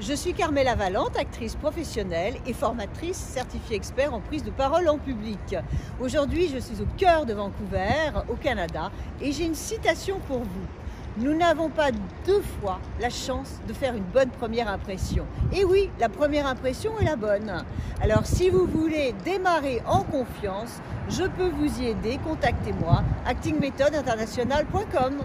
Je suis Carmela Valente, actrice professionnelle et formatrice certifiée expert en prise de parole en public. Aujourd'hui, je suis au cœur de Vancouver, au Canada, et j'ai une citation pour vous. Nous n'avons pas deux fois la chance de faire une bonne première impression. Et oui, la première impression est la bonne. Alors si vous voulez démarrer en confiance, je peux vous y aider. Contactez-moi actingmethodeinternational.com.